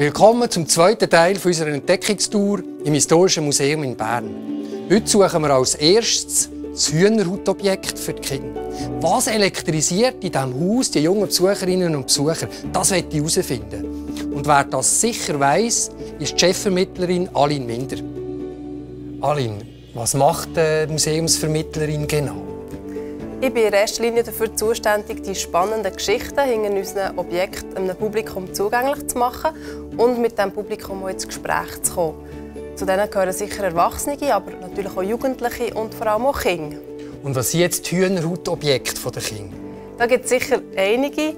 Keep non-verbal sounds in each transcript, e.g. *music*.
Willkommen zum zweiten Teil unserer Entdeckungstour im Historischen Museum in Bern. Heute suchen wir als erstes das Hühnerhautobjekt für die Kinder. Was elektrisiert in diesem Haus die jungen Besucherinnen und Besucher? Das möchte ich herausfinden. Und wer das sicher weiß, ist die Chefvermittlerin Aline Minder. Aline, was macht die Museumsvermittlerin genau? Ich bin in erster Linie dafür zuständig, die spannenden Geschichten hinter unseren Objekten einem Publikum zugänglich zu machen und mit dem Publikum auch ins Gespräch zu kommen. Zu denen gehören sicher Erwachsene, aber natürlich auch Jugendliche und vor allem auch Kinder. Und was sind jetzt die Hühnerhautobjekte der Kinder? Da gibt es sicher einige.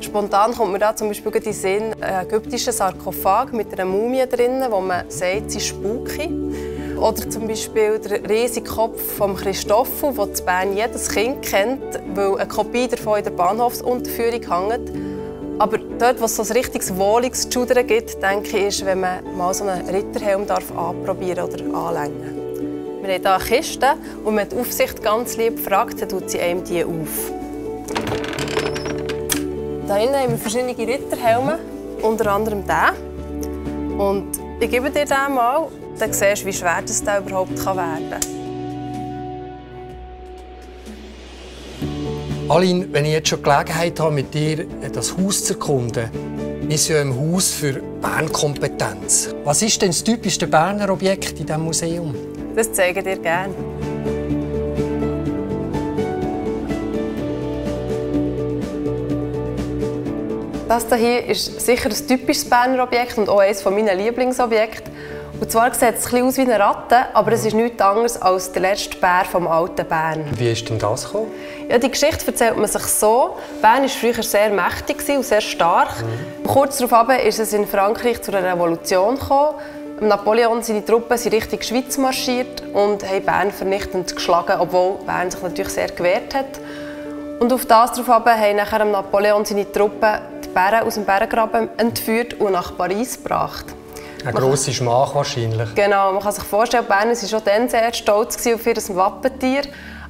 Spontan kommt mir da zum Beispiel in den Sinn ein ägyptischer Sarkophag mit einer Mumie drin, wo man sagt, sie ist spooky. Oder zum Beispiel der riesige Kopf von Christoffel, den in Bern jedes Kind kennt, weil eine Kopie davon in der Bahnhofsunterführung hängt. Aber dort, wo es so ein richtiges wohliges Schudern gibt, denke ich, ist, wenn man mal so einen Ritterhelm darf anprobieren oder anlängen. Wir haben hier eine Kiste und wenn die Aufsicht ganz lieb fragt, dann tut sie einem die auf. Da hinten haben wir verschiedene Ritterhelme, unter anderem diesen. Und ich gebe dir den mal dann siehst du, wie schwer das da überhaupt werden kann. Aline, wenn ich jetzt schon Gelegenheit habe, mit dir das Haus zu erkunden, ist ja im Haus für Bernkompetenz. Was ist denn das typischste Berner Objekt in diesem Museum? Das zeige ich dir gerne. Das hier ist sicher ein typisches Berner Objekt und auch eines meiner Lieblingsobjekte. Und zwar sieht es ein aus wie eine Ratte, aber es ist nichts anderes als der letzte Bär vom alten Bern. Wie ist denn das gekommen? Ja, die Geschichte erzählt man sich so. Bern war früher sehr mächtig und sehr stark. Mhm. Kurz darauf ist es in Frankreich zu einer Revolution gekommen. Napoleon und seine Truppen sind Richtung Schweiz marschiert und haben Bern vernichtend geschlagen, obwohl Bern sich natürlich sehr gewehrt hat. Und auf das darauf haben nachher Napoleon seine Truppen die Bären aus dem Bärengraben entführt und nach Paris gebracht. Eine grosse Schmach wahrscheinlich. Genau, man kann sich vorstellen, Bern war schon dann sehr stolz auf ihr Wappentier.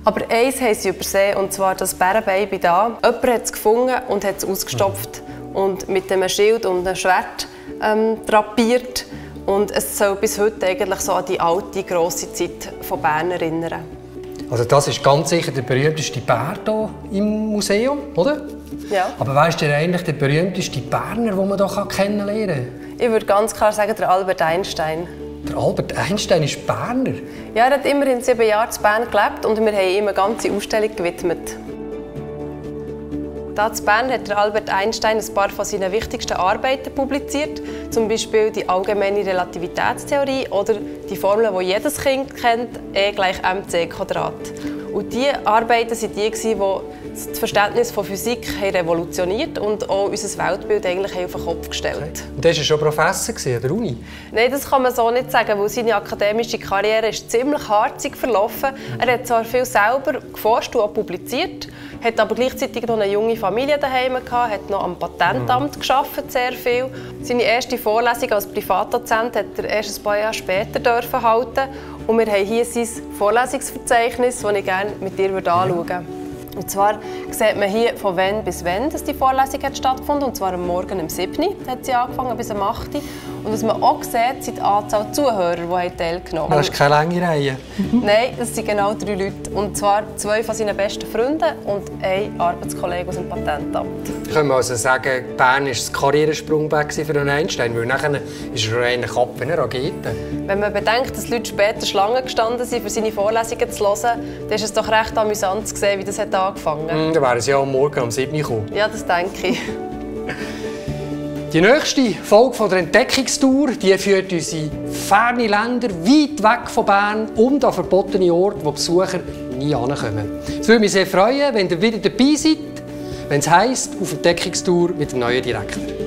Aber eins haben sie übersehen, und zwar das Bärenbaby da. Jemand hat es gefunden und hat es ausgestopft mhm. und mit einem Schild und einem Schwert ähm, drapiert. Und es soll bis heute eigentlich so an die alte, grosse Zeit von Bern erinnern. Also das ist ganz sicher der berühmteste Bär hier im Museum, oder? Ja. Aber weißt du eigentlich der berühmteste Berner, den man hier kennenlernen kann? Ich würde ganz klar sagen, der Albert Einstein. Der Albert Einstein ist Berner? Ja, er hat immerhin sieben Jahre in Bern gelebt und wir haben ihm eine ganze Ausstellung gewidmet. Hier in Bern hat Albert Einstein ein paar von seinen wichtigsten Arbeiten publiziert, zum Beispiel die allgemeine Relativitätstheorie oder die Formel, die jedes Kind kennt, E gleich mc Quadrat. Und diese Arbeiten waren die, die das Verständnis von Physik revolutioniert und auch unser Weltbild eigentlich auf den Kopf gestellt. Okay. Und das war schon Professor an der Uni? Nein, das kann man so nicht sagen, weil seine akademische Karriere ist ziemlich harzig verlaufen. Er hat zwar viel selber geforscht und auch publiziert, hat aber gleichzeitig noch eine junge Familie daheim gehabt, hat noch am Patentamt mhm. geschafft, sehr viel. Seine erste Vorlesung als Privatdozent hat er erst ein paar Jahre später dürfen halten und wir haben hier sein Vorlesungsverzeichnis, das ich gerne mit dir anschauen würde. Und zwar sieht man hier, von wann bis wann dass die Vorlesung hat stattgefunden Und zwar am Morgen um 7 Uhr hat sie angefangen bis um 8 Uhr. Und was man auch sieht, sind die Anzahl Zuhörer, die teilgenommen haben. Das ist keine lange Reihe. *laughs* Nein, das sind genau drei Leute. Und zwar zwei von seinen besten Freunden und ein Arbeitskollege aus dem Patentamt. Können wir also sagen, Bern war das Karrieresprungbeck für einen Einstein, weil nachher ist er eigentlich ab wie eine Rakete. Wenn man bedenkt, dass Leute später Schlangen gestanden sind, um seine Vorlesungen zu hören, dann ist es doch recht amüsant zu sehen, wie das hat angefangen. Mm, dann wären sie ja am Morgen um 7 Uhr gekommen. Ja, das denke ich. Die nächste Folge der Entdeckungstour die führt uns in ferne Länder, weit weg von Bern und an verbotene Orte, wo Besucher nie ankommen. Es würde mich sehr freuen, wenn ihr wieder dabei seid, wenn es heisst, auf Entdeckungstour mit dem neuen Direktor.